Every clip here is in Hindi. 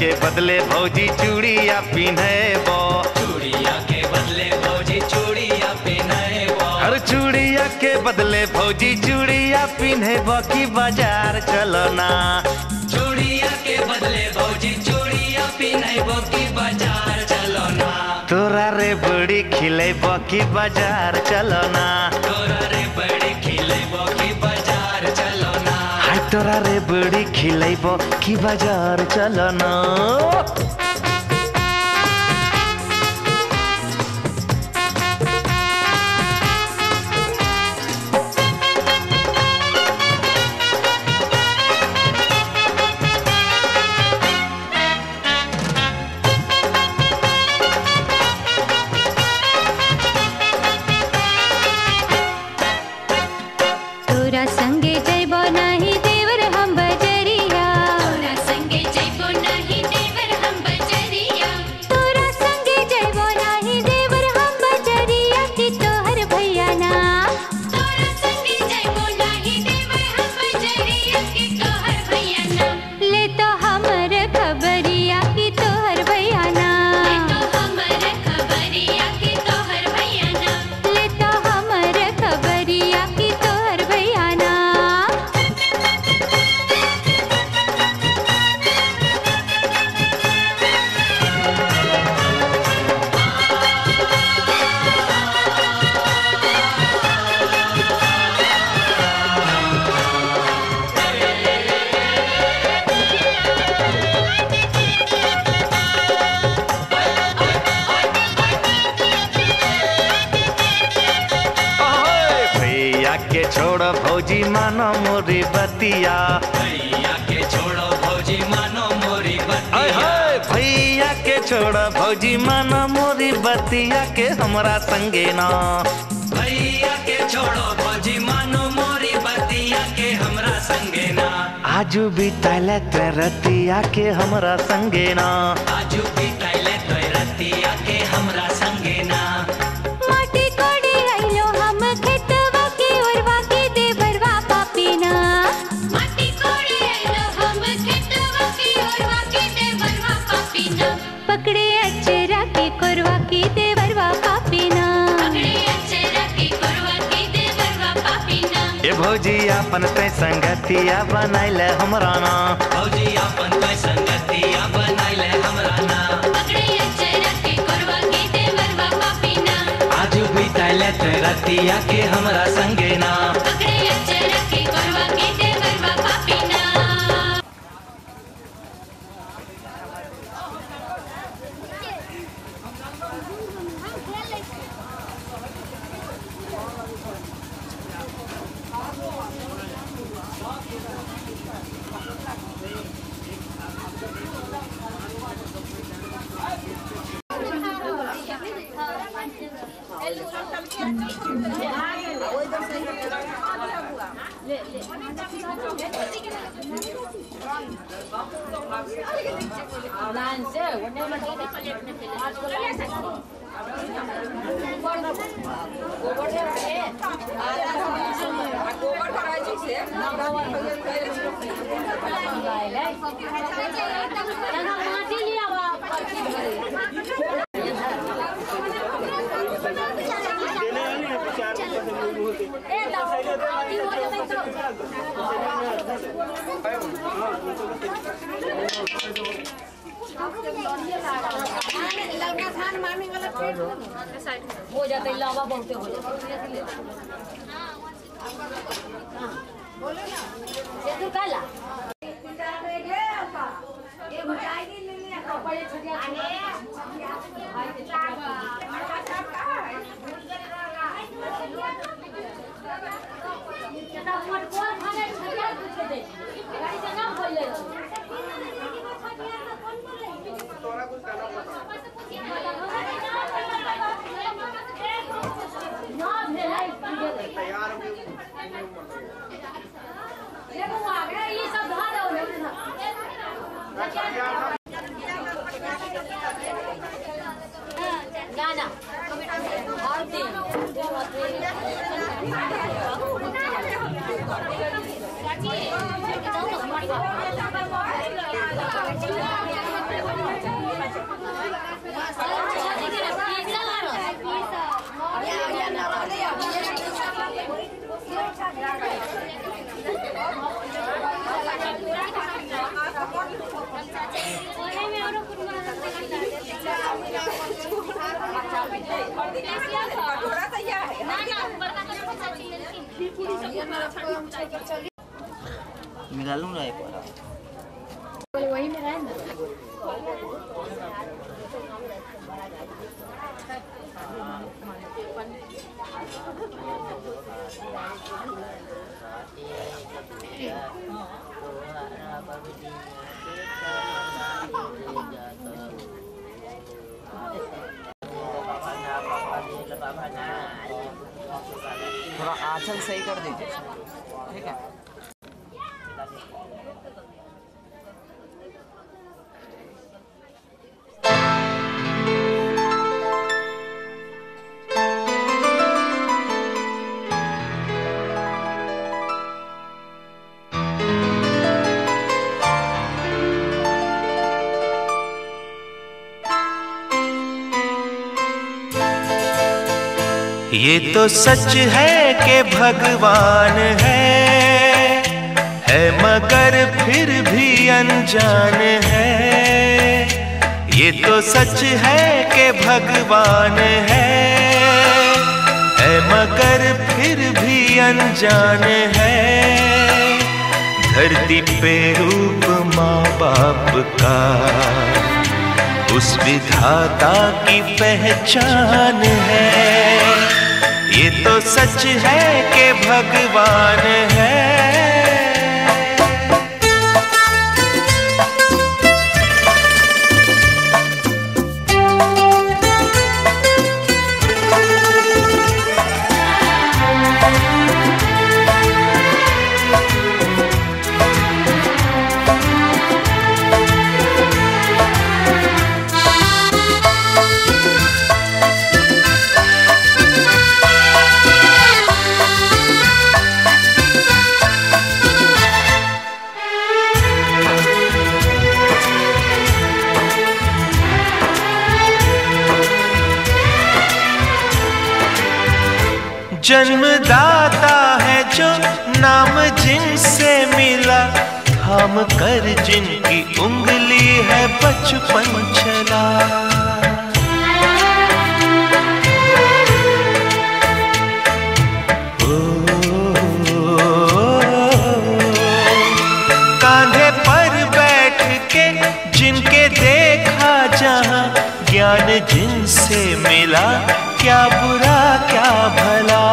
के बदले भौजी चूड़िया पिन्हे बो चूड़िया के बदले भौजी चूड़िया पिन्हे बो हर चूड़िया के बदले भौजी चूड़िया पिन्हे बो की बाज़ार चलो ना। चूड़िया के बदले भौजी चूड़िया पिन्हे की बाज़ार चलो ना। तोरा रे बड़ी खिले की बाज़ार चलो ना। तोरा बड़ी खिलेब कि बाज़ार चलो भौजी मानो मोरी बतिया। भैया के छोड़ो भौजी मानो मोरी बतिया। भैया के छोड़ भौजी मानो मोरी बतिया के हमरा संगे ना। भैया के छोड़ो भौजी मानो मोरी बतिया के हमरा संगे ना। आजू बिताले ते रतिया के हमरा संगे ना। आजू भौजी अपन ते संगतिया बनैले हमरा ना भौजी अपन कोई संगतिया बनाइले हमरा ना पकड़े चेहरा के करवा के देवरवा पापीना भी तैले तेरा रतिया के हमरा संगे ना। हो। जाता लावा बहुते हो जाता ये तू काला। निकालूँ लूँगा एक बार थोड़ा आंचल सही कर दीजिए। ठीक है? ये तो सच है कि भगवान है। है मगर फिर भी अनजान है। ये तो सच है के भगवान है। है मगर फिर भी अनजान है। धरती पे रूप माँ बाप का, उस विधाता की पहचान है। ये तो सच है कि भगवान है। जन्मदाता है जो नाम जिनसे मिला। थाम कर जिनकी उंगली है बचपन चला कांधे पर बैठ के जिनके देखा जहाँ ज्ञान जिनसे मिला क्या बुरा, क्या भला।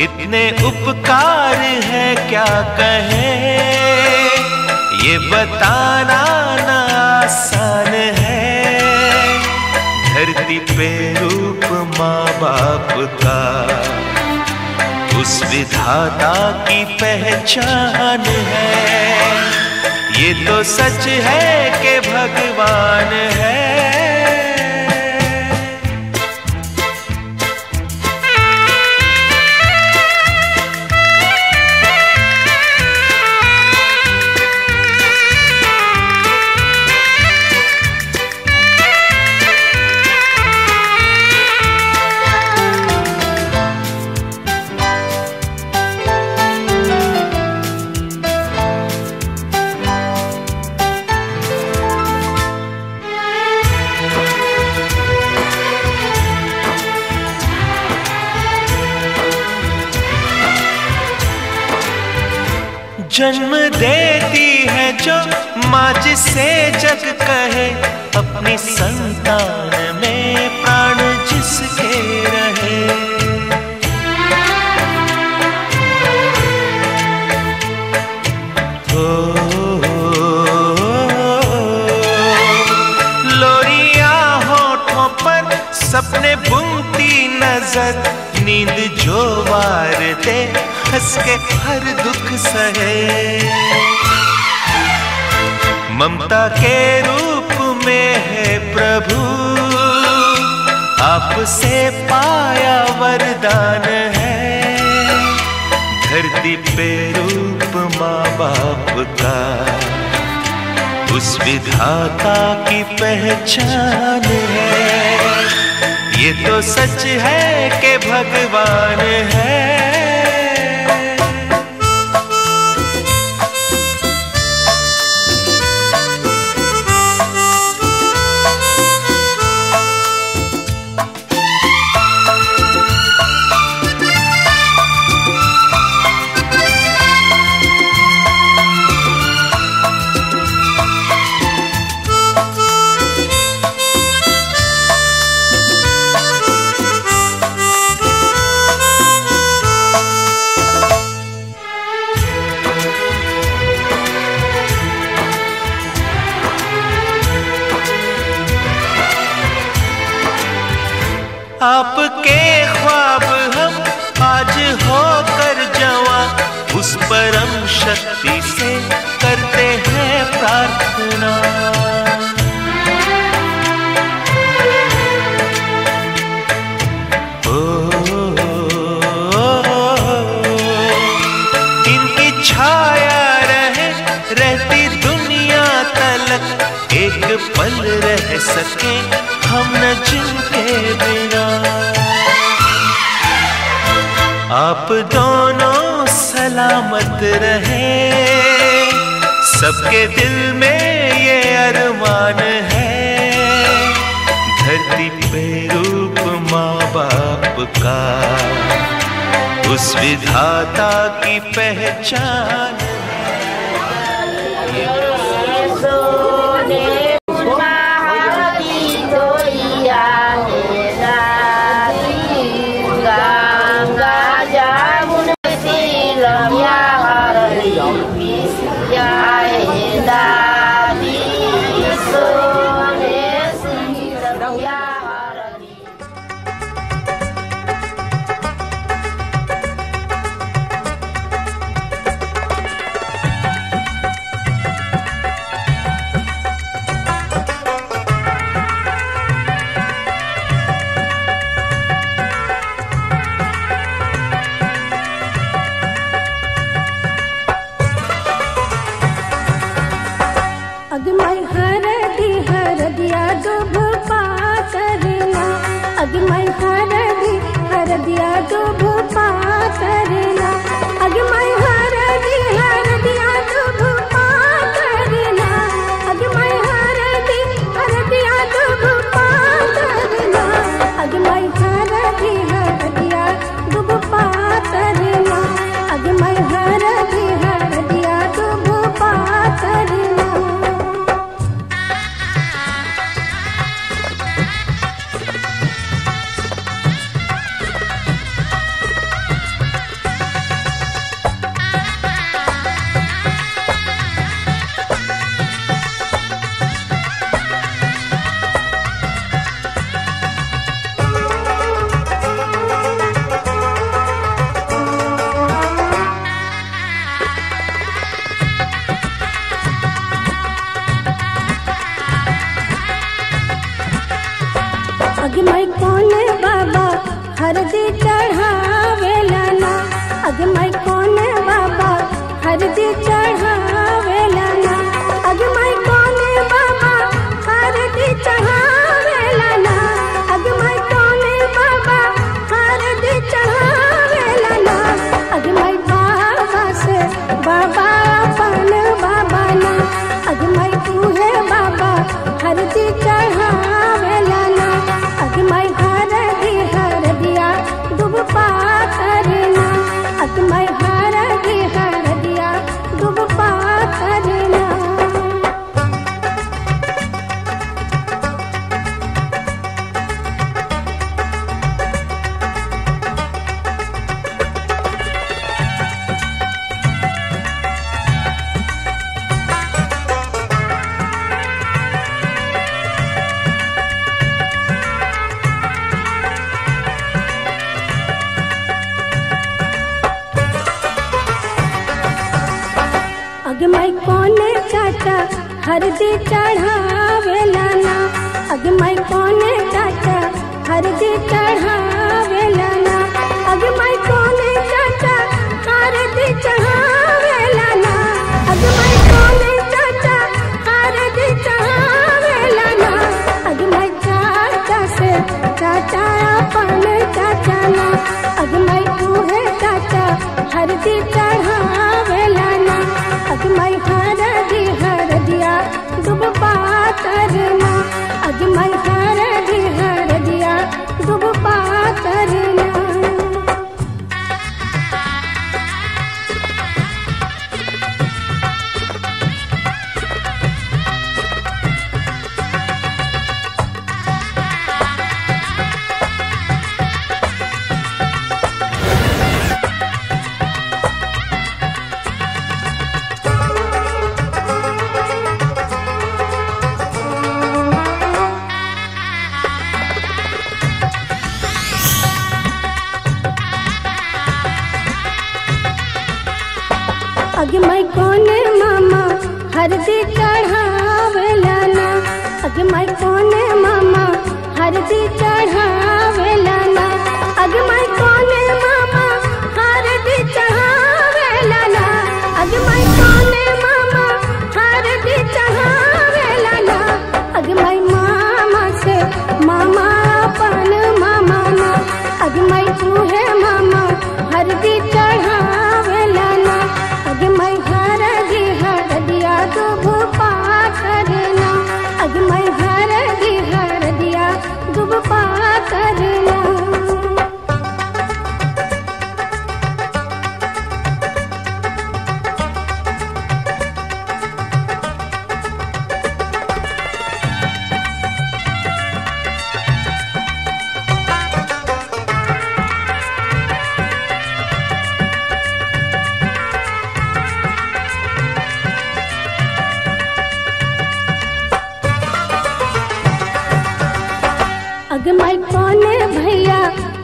इतने उपकार है, क्या कहे? ये बताना ना आसान है। धरती पे रूप माँ बाप का, उस विधाता की पहचान है। ये तो सच है कि भगवान है। जन्म देती है जो माँ जिसे जग कहे अपनी संतान हंस के हर दुख सहे। ममता के रूप में है प्रभु। आपसे पाया वरदान है। धरती पे रूप माँ बाप का। उस विधाता की पहचान है। ये तो सच है कि भगवान है। एक पल रह सके हम न जिनके बिना। आप दोनों सलामत रहे। सबके दिल में ये अरमान है। धरती पे रूप माँ बाप का। उस विधाता की पहचान हरदी चढ़ावेला ना। अग माई कोने मामा? हरदी चढ़ावेला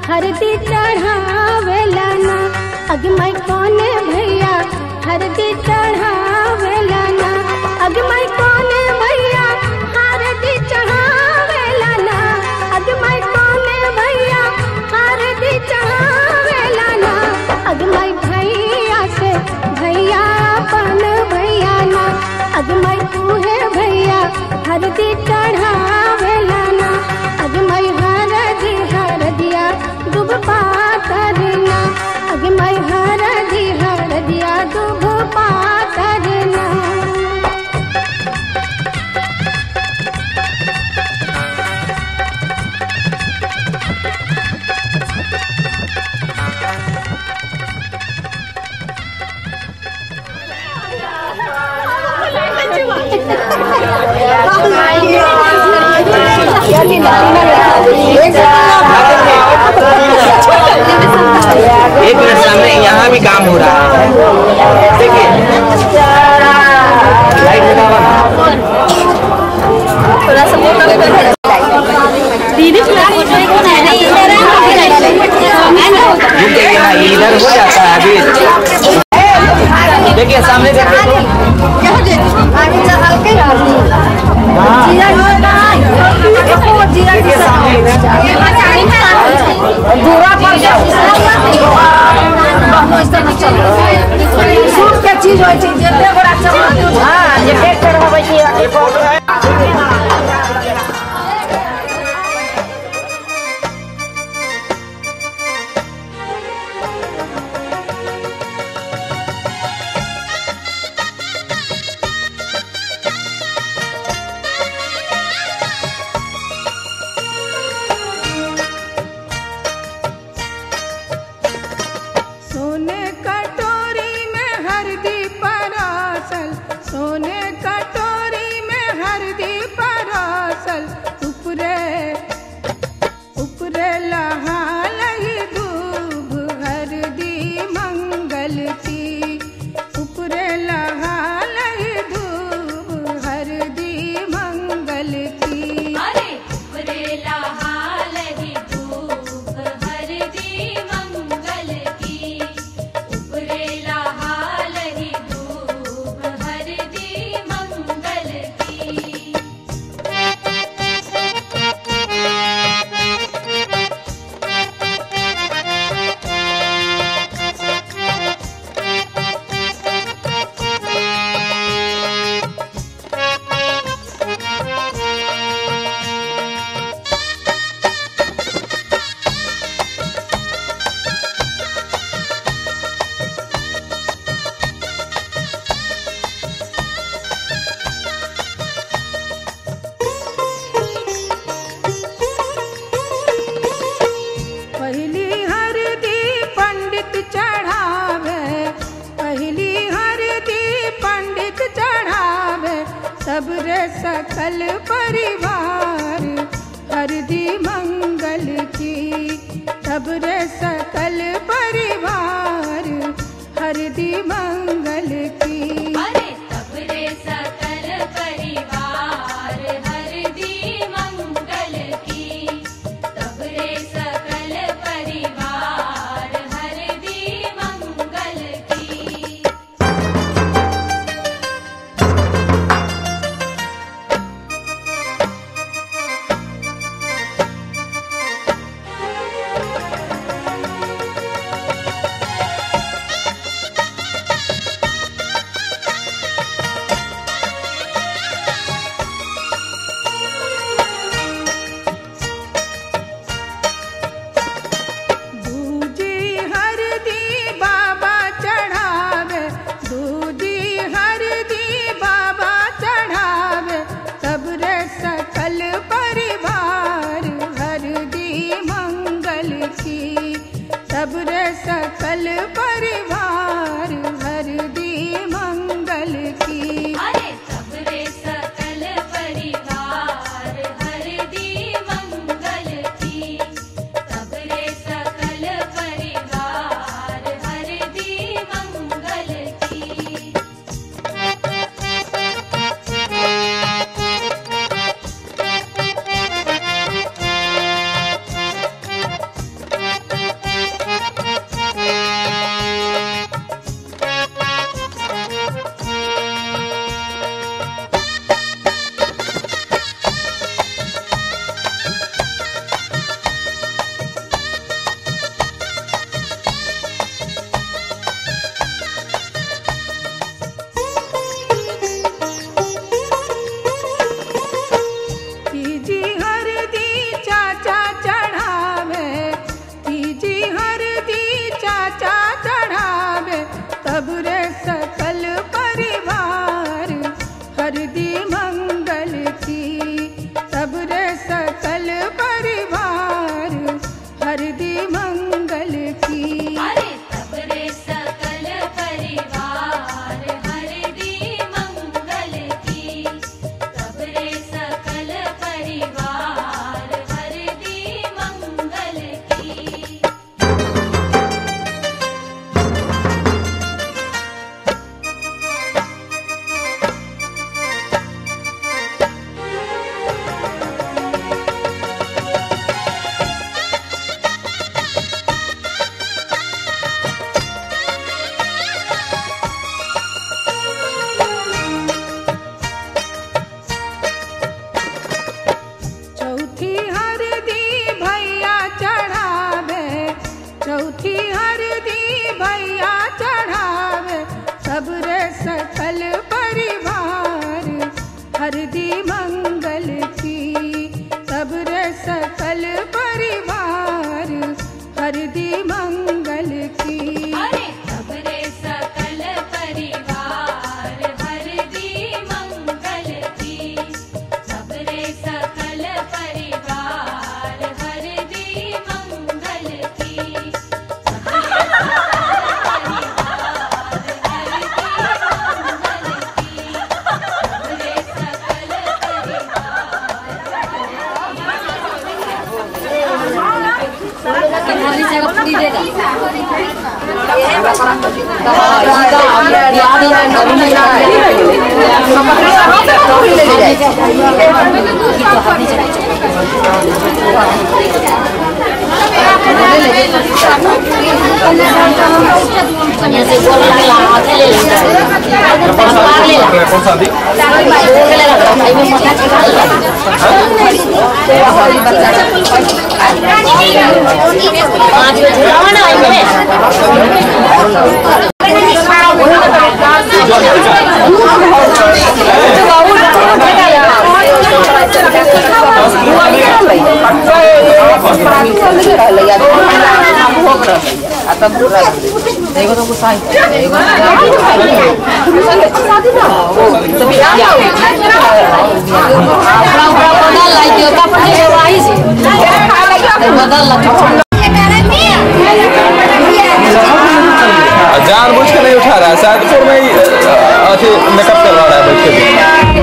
हरदी चढ़ावेला ना अग माई कोने भैया? हरदी चढ़ावेला ना अग माई कोने भैया? हरदी चढ़ावेला ना अग माई कोने भैया? हरदी चढ़ावेला ना अग माई भैया से भैया अपन भैया ना। अग माई तू है भैया? हरदी एक मिनट सामने यहाँ भी काम हो रहा है। देखिए। लाइट रुक जाइए इधर हो जाता है अभी। देखिए सामने देखिए। सोने कौन सा दी गोल लेला भाई में मोटा चिका पाँच बजे झुलावा ना आई में बदल लाई देवता पर ले आई से बदल ला जान बुझ के नहीं उठा रहा है, शायद फिर में ही मेकअप करवा रहा है बैठ के।